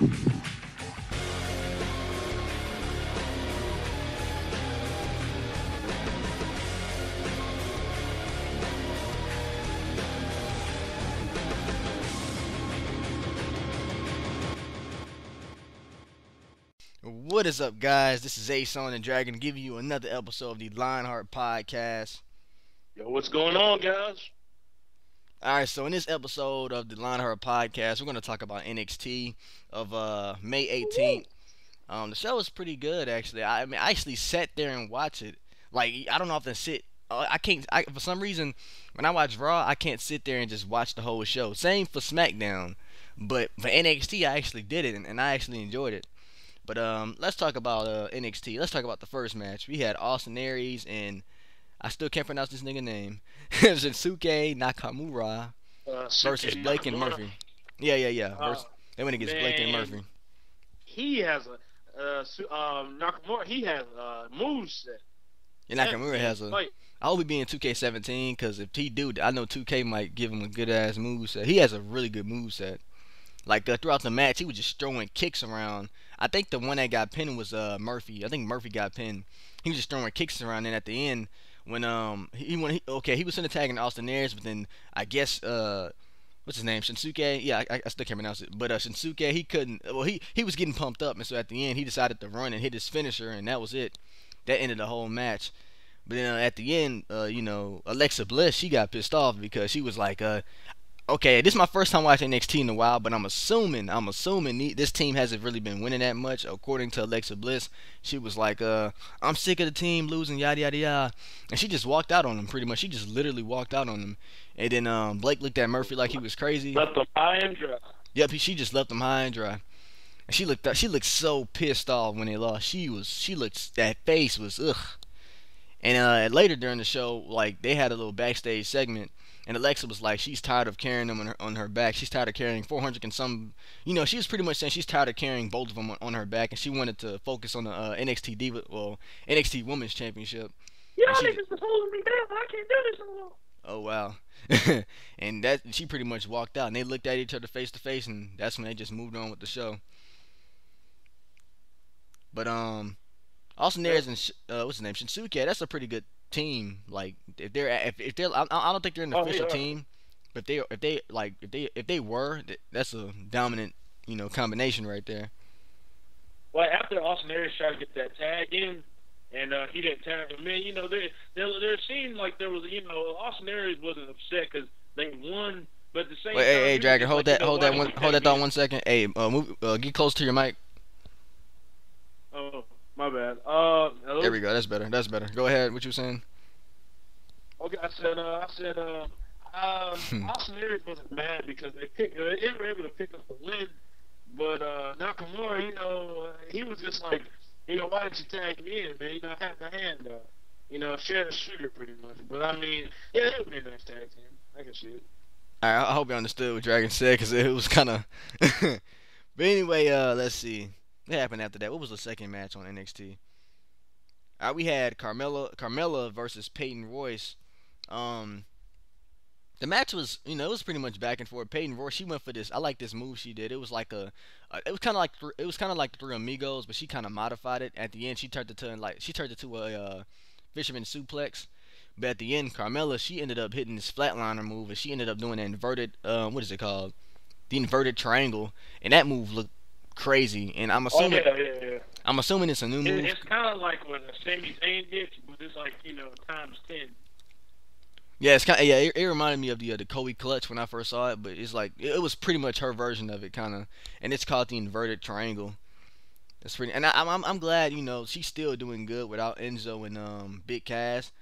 What is up, guys? This is Ace on and Dragon giving you another episode of the Lionheart Podcast. Yo, what's going on, guys? All right, so in this episode of the Lionheart Podcast, we're going to talk about NXT of uh, May 18th. Um, the show was pretty good, actually. I, I mean, I actually sat there and watched it. Like, I don't often sit. uh, I can't. I, for some reason, when I watch Raw, I can't sit there and just watch the whole show. Same for SmackDown, but for NXT, I actually did it, and, and I actually enjoyed it. But um, let's talk about uh, NXT. Let's talk about the first match. We had Austin Aries and I still can't pronounce this nigga name. Shinsuke Nakamura Uh, versus Suki Blake and Murphy. Yeah, yeah, yeah. Uh, they went against Blake and. Murphy. He has a uh, Su- um, Nakamura. He has a move set. And Nakamura has a. I hope he be in 2K17 because if he do, I know 2K might give him a good ass move set. He has a really good move set. Like uh, throughout the match, he was just throwing kicks around. I think the one that got pinned was uh Murphy. I think Murphy got pinned. He was just throwing kicks around, and at the end, when um he when he okay he was in attacking Austin Aries, but then I guess uh what's his name Shinsuke yeah I, I still can't pronounce it, but uh Shinsuke he couldn't well he he was getting pumped up, and so at the end he decided to run and hit his finisher, and that was it. That ended the whole match. But then uh, at the end, uh, you know, Alexa Bliss, she got pissed off because she was like, uh, okay, this is my first time watching NXT in a while, but I'm assuming, I'm assuming this team hasn't really been winning that much. According to Alexa Bliss, she was like, uh, I'm sick of the team losing, yada yada yada, and she just walked out on them. Pretty much, she just literally walked out on them. And then um, Blake looked at Murphy like he was crazy. left them high and dry. Yep, she just left them high and dry. And she looked, she looked so pissed off when they lost. She was, she looked, that face was ugh. And uh, later during the show, like they had a little backstage segment, and Alexa was like, she's tired of carrying them on her on her back. She's tired of carrying 400 and some, you know, she was pretty much saying she's tired of carrying both of them on, on her back, and she wanted to focus on the uh, NXT Diva, well, NXT Women's Championship. Y'all niggas is holding me down. I can't do this no more. Oh wow. and that she pretty much walked out, and they looked at each other face to face, and that's when they just moved on with the show. But um, Austin Aries and uh, what's his name, Shinsuke, that's a pretty good team. Like if they're if, if they're, I, I don't think they're an Oh, official yeah. team, but they if they like if they if they were, that's a dominant you know combination right there. Well, after Austin Aries tried to get that tag in, and uh, he didn't tag him in, you know, there there there seemed like there was, you know, Austin Aries wasn't upset because they won, but the same Wait, time, hey, hey, Dragon, hold like, that, hold that one, hold that thought one second. Hey, uh, move, uh, get close to your mic. Oh, my bad. Uh, hello? There we go. That's better. That's better. Go ahead. What you saying? Okay, I said, uh, I said, uh, Hmm. um, Austin Aries wasn't mad because they picked, uh, they were able to pick up the win, but uh, Nakamura, you know, uh, he was just like, you know, why didn't you tag me in, man? You know, have the hand up, you know, share the sugar pretty much. But I mean, yeah, it would be a nice tag team. I can see it. Right, I hope you understood what Dragon said because it was kind of. but anyway, uh, let's see. What happened after that? What was the second match on NXT? Right, we had Carmella, Carmella versus Peyton Royce. Um, the match was, you know, it was pretty much back and forth. Peyton Royce, she went for this. I like this move she did. It was like a, uh, it was kind of like it was kind of like Three Amigos, but she kind of modified it. At the end, she turned it to like she turned it to a uh, fisherman suplex. But at the end, Carmella, she ended up hitting this flatliner move, and she ended up doing an inverted, um, what is it called? The inverted triangle, and that move looked crazy. And I'm assuming Oh assuming, yeah, yeah, yeah. I'm assuming it's a new It, move. it's kind of like what Sami Zayn did, but it's like you know times ten. Yeah, it's kind of yeah. It, it reminded me of the uh, the Kobe clutch when I first saw it, but it's like it, it was pretty much her version of it, kind of. And it's called the inverted triangle. That's pretty. And I, I'm I'm- I'm glad you know she's still doing good without Enzo and um Big Cass,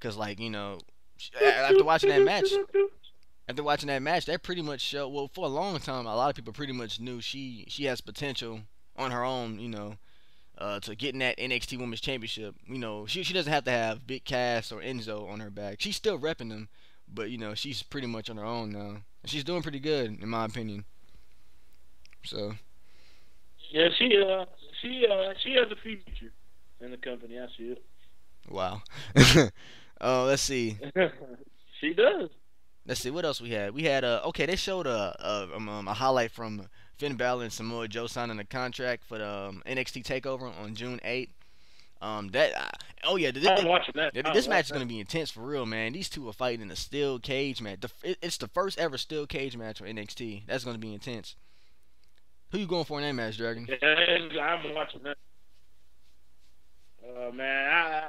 cause like you know after watching that match, after watching that match, that pretty much showed. Well, for a long time, a lot of people pretty much knew she she has potential on her own. You know, uh, to getting that NXT Women's Championship. You know, she she doesn't have to have Big Cass or Enzo on her back. She's still repping them, but you know, she's pretty much on her own now. And she's doing pretty good, in my opinion. So Yeah, she uh, she uh, she has a future in the company. I see it. wow. Oh, let's see. she does. Let's see what else we had. We had uh okay they showed a a, um, um, a highlight from Finn Balor and Samoa Joe signing a contract for the um, NXT Takeover on June 8th. Um, that uh, oh yeah, this, I'm watching that. this match is gonna be intense for real, man. These two are fighting in a steel cage match. The, it, it's the first ever steel cage match for NXT. That's gonna be intense. Who you going for in that match, Dragon? Yeah, I'm watching that. Uh, man, I,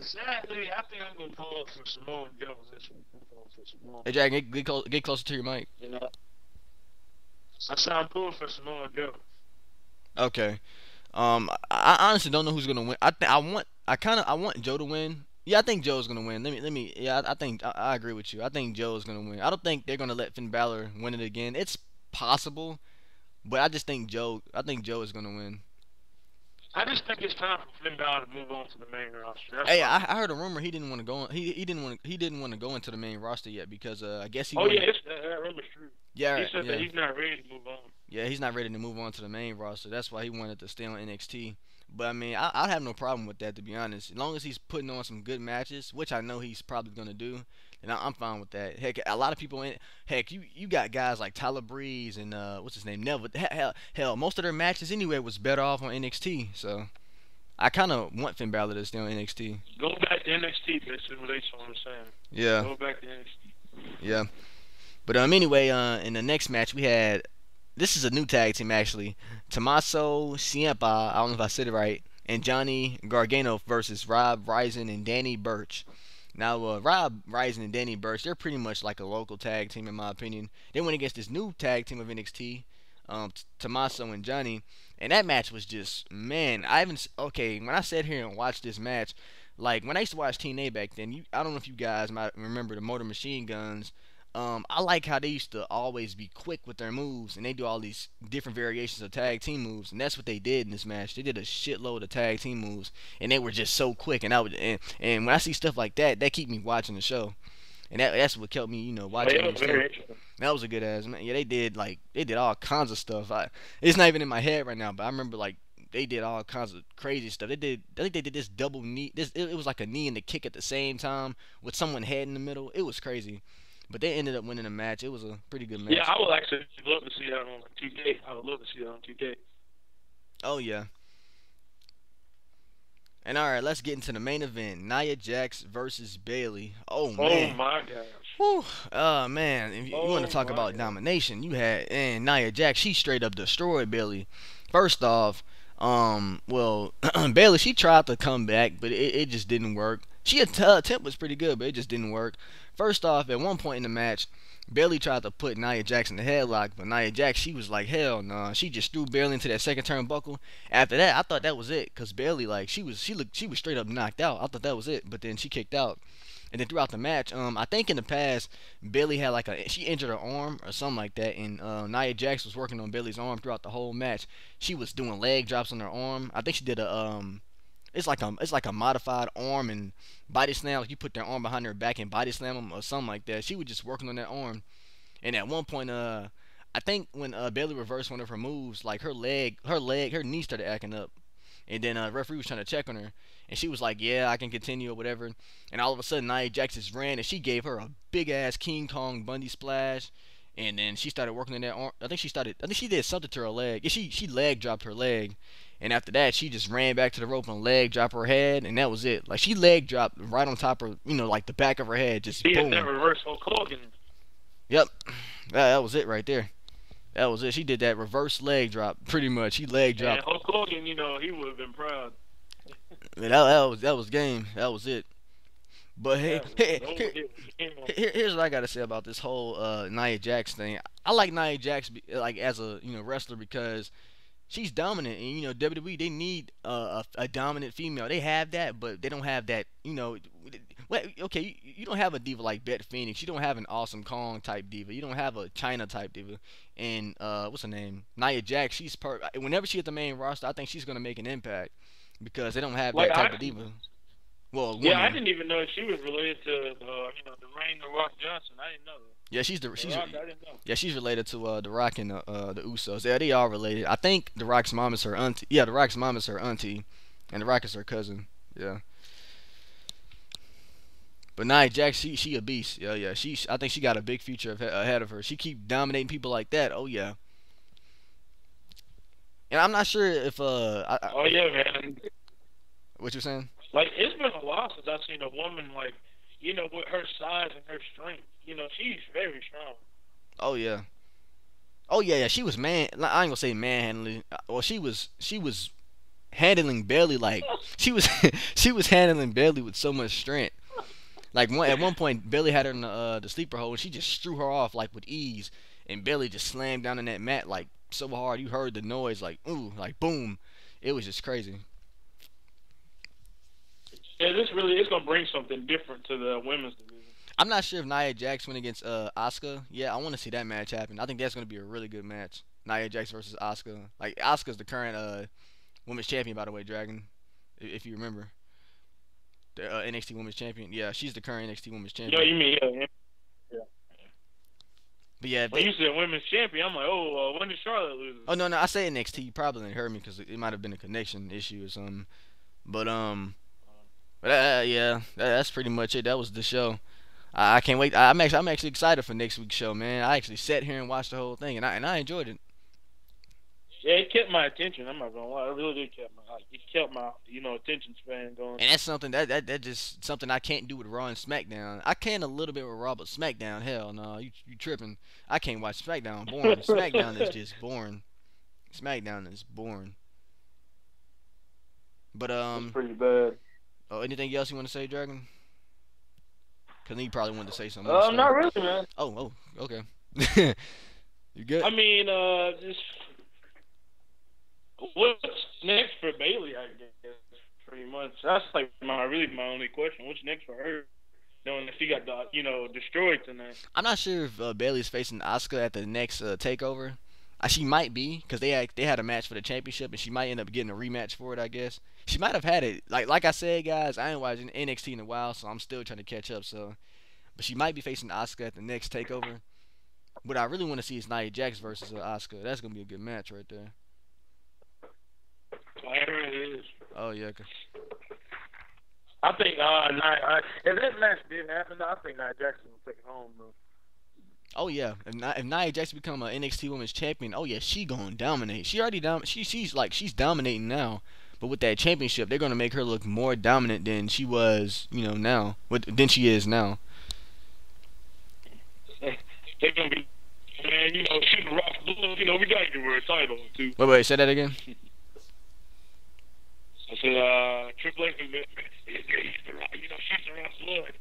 sadly, I think I'm gonna pull up for Simone Jones this week. I'm pulling for Simone. Hey, Jack, get, get, close, get closer to your mic. You know, I said I'm pulling for Simone Jones. Okay. Um, I, I honestly don't know who's gonna win. I th- I want I kind of I want Joe to win. Yeah, I think Joe's gonna win. Let me let me. Yeah, I, I think I, I agree with you. I think Joe's gonna win. I don't think they're gonna let Finn Balor win it again. It's possible, but I just think Joe. I think Joe is gonna win. I just think it's time for Finn Balor to move on to the main roster. That's Hey. I, I heard a rumor he didn't want to go. He he didn't want he didn't want to go into the main roster yet because uh I guess he. oh wanted- yeah, it's, uh, that rumor's true. yeah, he said yeah. that he's not ready to move on. Yeah, he's not ready to move on to the main roster. That's why he wanted to stay on NXT. But I mean, I, I'd have no problem with that to be honest. As long as he's putting on some good matches, which I know he's probably gonna do, then I, I'm fine with that. Heck, a lot of people in heck, you you got guys like Tyler Breeze and uh what's his name Neville. Hell, hell, most of their matches anyway was better off on NXT. So I kind of want Finn Balor to stay on NXT. Go back to NXT, basically. That's what I'm saying. Yeah. Go back to NXT. Yeah. But um anyway, uh in the next match we had this is a new tag team actually. Tommaso Ciampa, I don't know if I said it right, and Johnny Gargano versus Rob Rising and Danny Burch. Now uh, Rob Rising and Danny Burch, they're pretty much like a local tag team in my opinion. They went against this new tag team of NXT, um Tommaso and Johnny, and that match was just man, I haven't okay, when I sat here and watched this match, like when I used to watch TNA back then, you I don't know if you guys might remember the Motor Machine Guns. Um, I like how they used to always be quick with their moves, and they do all these different variations of tag team moves, and that's what they did in this match. They did a shitload of tag team moves, and they were just so quick. And I would, and, and when I see stuff like that, that keep me watching the show, and that, that's what kept me, you know, watching. it was NXT. very interesting. That was a good ass man. Yeah, they did like they did all kinds of stuff. I it's not even in my head right now, but I remember like they did all kinds of crazy stuff. They did I think they did this double knee. This it, it was like a knee and a kick at the same time with someone head in the middle. It was crazy. But they ended up winning the match. It was a pretty good match. Yeah, I would actually love to see that on 2K. I would love to see that on 2K. Oh yeah. And all right, let's get into the main event: Nia Jax versus Bayley. Oh Oh man. my gosh. Whew. Oh man, if you, Oh, want to talk about God. domination, you had and Nia Jax. She straight up destroyed Bayley. First off, um, well, Bayley she tried to come back, but it, it just didn't work. She att- attempt was pretty good, but it just didn't work. First off, at one point in the match, Bayley tried to put Nia Jax in the headlock, but Nia Jax she was like, hell no. Nah. She just threw Bayley into that second turnbuckle. After that, I thought that was it, cause Bayley like she was she looked she was straight up knocked out. I thought that was it, but then she kicked out. And then throughout the match, um, I think in the past, Bayley had like a she injured her arm or something like that, and uh, Nia Jax was working on Bayley's arm throughout the whole match. She was doing leg drops on her arm. I think she did a um, it's like a it's like a modified arm and body slam. Like you put their arm behind their back and body slam them or something like that. She was just working on that arm, and at one point, uh, I think when uh, Bayley reversed one of her moves, like her leg, her leg, her knee started acting up, and then uh, referee was trying to check on her, and she was like, "Yeah, I can continue or whatever." And all of a sudden, Nia Jax just ran and she gave her a big ass King Kong Bundy splash. And then she started working in that arm. I think she started. I think she did something to her leg. Yeah, she she leg dropped her leg, and after that, she just ran back to the rope and leg dropped her head, and that was it. Like she leg dropped right on top of you know like the back of her head, just He boom. had that reverse Hulk Hogan. Yep, that, that was it right there. That was it. She did that reverse leg drop, pretty much. She leg dropped. Hulk Hogan, you know, he would have been proud. Man, that, that was that was game. That was it. But hey, hey, here- it. Came on. Here, here's what I gotta say about this whole uh, Nia Jax thing. I like Nia Jax like as a you know wrestler because she's dominant, and you know WWE they need uh, a, a dominant female. They have that, but they don't have that. You know, well, okay, you, you don't have a diva like Beth Phoenix. You don't have an Awesome Kong type diva. You don't have a Chyna type diva. And uh, what's her name? Nia Jax. She's per. Whenever she hit the main roster, I think she's gonna make an impact because they don't have Like, that type I- of diva. Well, Yeah, I didn't even know she was related to, uh, you know, Dwayne The Rock Johnson. I didn't know that. Yeah, she's the The she's Rock, I didn't know. Yeah, she's related to uh, the Rock and uh, uh, the Usos. Yeah, they are related. I think the Rock's mom is her auntie. Yeah, the Rock's mom is her auntie, and the Rock is her cousin. Yeah. But But Nia Jax, she she a beast. Yeah, yeah. She I think she got a big future ahead of her. She keep dominating people like that. Oh yeah. And I'm not sure if uh. I, oh yeah, man. What you saying? Like it's been a while since I've seen a woman like, you know, with her size and her strength. You know, she's very strong. Oh yeah. Oh yeah, yeah. She was man. I ain't gonna say manhandling. Well, she was. She was handling Bayley like she was. she was handling Bayley with so much strength. Like one, at one point, Bayley had her in the, uh, the sleeper hole, and she just threw her off like with ease, and Bayley just slammed down in that mat like so hard. You heard the noise, like ooh, like boom. It was just crazy. Yeah, this really is gonna bring something different to the women's division. I'm not sure if Nia Jax went against uh Asuka. Yeah, I want to see that match happen. I think that's gonna be a really good match. Nia Jax versus Asuka. Like Asuka's the current uh women's champion, by the way, Dragon. If you remember, the uh, NXT Women's Champion. Yeah, she's the current NXT Women's Champion. Yeah, you mean yeah. yeah. But yeah, when they, you said women's champion, I'm like, oh, uh, when did Charlotte lose? Oh no, no, I say NXT. You probably didn't hear me because it might have been a connection issue or something. But um, but uh, yeah, that's pretty much it. That was the show. I, I can't wait. I, I'm actually I'm actually excited for next week's show, man. I actually sat here and watched the whole thing, and I and I enjoyed it. Yeah, it kept my attention. I'm not gonna lie, it really did kept my like, it kept my you know attention span going. And that's something that that that just something I can't do with Raw and SmackDown. I can a little bit with Raw, but SmackDown, hell no, you you tripping. I can't watch SmackDown. Boring. SmackDown is just boring. SmackDown is boring. But um, That's pretty bad. Oh, anything else you want to say, Dragon? Cause you probably wanted to say something. Uh, not really, man. Oh, oh, okay. you good? I mean, uh, just what's next for Bayley? I guess pretty much. That's like my really my only question. What's next for her? Knowing that she got you know destroyed tonight. I'm not sure if uh, Bayley's facing Asuka at the next uh, takeover. Uh, she might be because they had, they had a match for the championship, and she might end up getting a rematch for it. I guess she might have had it. Like like I said, guys, I ain't watching NXT in a while, so I'm still trying to catch up. So, but she might be facing Asuka at the next takeover. What I really want to see is Nia Jax versus Asuka. That's gonna be a good match right there. Whatever it is. Oh yeah. I think uh, Nia, if that match did happen, I think Nia Jackson will take it home though. Oh yeah, if, Nia, if Nia Jax become an NXT Women's Champion, oh yeah, she gonna dominate. She already dom- she she's like she's dominating now, but with that championship, they're gonna make her look more dominant than she was, you know, now. What than she is now. They're gonna be, man. You know, she's rock. You know, we gotta give her a title too. Wait, wait, say that again. I said, uh, Triple H, you know, she's the rock blood.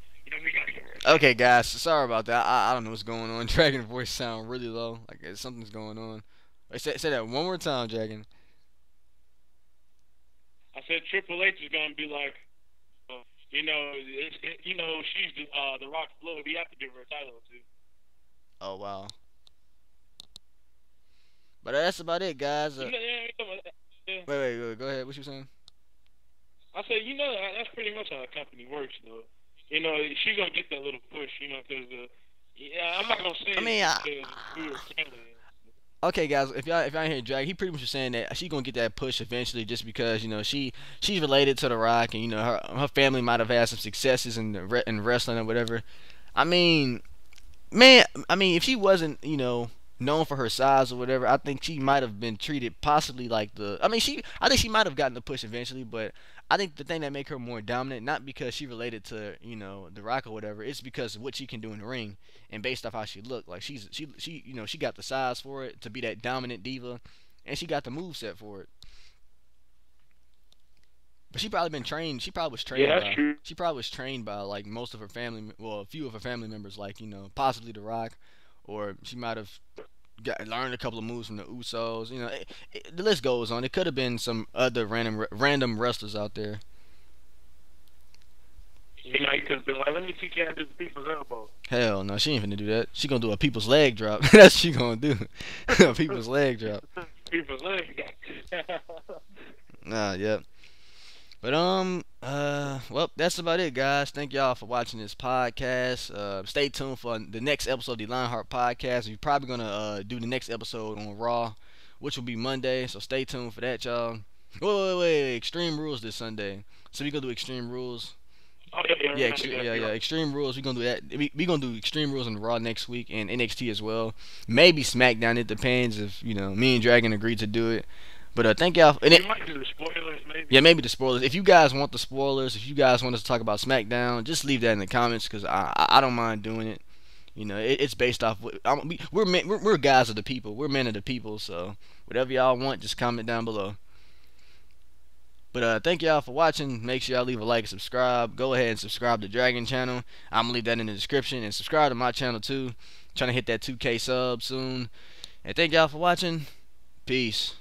Okay, guys, sorry about that. I, I don't know what's going on. Dragon voice sound really low. Like something's going on. Wait, say, say that one more time, Dragon. I said Triple H is gonna be like, uh, you know, it, it, you know, she's the uh, the Rock's blood. We have to give her a title too. Oh wow. But that's about it, guys. Uh, wait, wait, wait, go ahead. What you saying? I said, you know, that's pretty much how a company works, though you know, she's gonna get that little push, you know, because uh, yeah, I'm not gonna say. I mean, I, okay, guys, if y'all if y'all hear Drag, he pretty much was saying that she's gonna get that push eventually, just because you know she she's related to The Rock, and you know her her family might have had some successes in the, in wrestling or whatever. I mean, man, I mean, if she wasn't, you know, known for her size or whatever, I think she might have been treated possibly like the. I mean, she. I think she might have gotten the push eventually, but I think the thing that make her more dominant, not because she related to you know The Rock or whatever, it's because of what she can do in the ring and based off how she looked. Like she's she she you know she got the size for it to be that dominant diva, and she got the move set for it. But she probably been trained. She probably was trained. Yeah, by, true. She probably was trained by like most of her family. Well, a few of her family members, like you know, possibly The Rock, or she might have got learned a couple of moves from the Usos. You know, it, it, the list goes on. It could have been some other random random wrestlers out there. You know, could have been like, "Let me teach you how to do the people's elbow." Hell no, she ain't finna do that. She gonna do a people's leg drop. That's what she gonna do. a people's leg drop. people's leg. nah, yep. But um, uh, well, that's about it, guys. Thank y'all for watching this podcast. Uh, stay tuned for the next episode of the Lionheart Podcast. We're probably gonna uh do the next episode on Raw, which will be Monday. So stay tuned for that, y'all. Wait, wait, wait, Extreme Rules this Sunday. So we gonna do Extreme Rules. Oh, yeah, yeah, Yeah, yeah, extreme, yeah. Extreme Rules. We're gonna do that. We we gonna do Extreme Rules on Raw next week and NXT as well. Maybe SmackDown. It depends if you know me and Dragon agree to do it. But uh, thank y'all. And it, might do the spoilers, maybe. yeah, maybe the spoilers. If you guys want the spoilers, if you guys want us to talk about SmackDown, just leave that in the comments because I, I I don't mind doing it. You know, it, it's based off. I'm, we, we're, men, we're we're guys of the people. We're men of the people. So whatever y'all want, just comment down below. But uh, thank y'all for watching. Make sure y'all leave a like and subscribe. Go ahead and subscribe to Dragon Channel. I'm gonna leave that in the description and subscribe to my channel too. trying to hit that 2K sub soon. And thank y'all for watching. Peace.